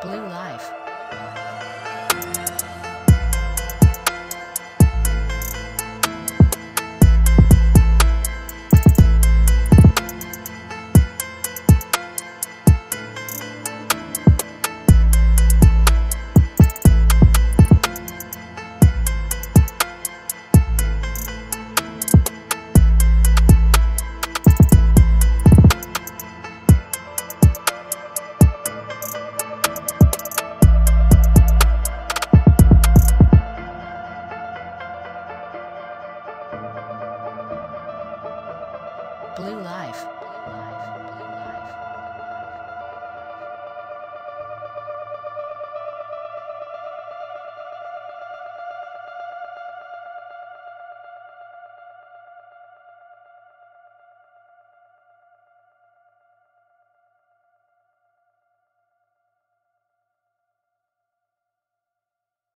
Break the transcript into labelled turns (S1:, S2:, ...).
S1: Blue Life. Blue Life.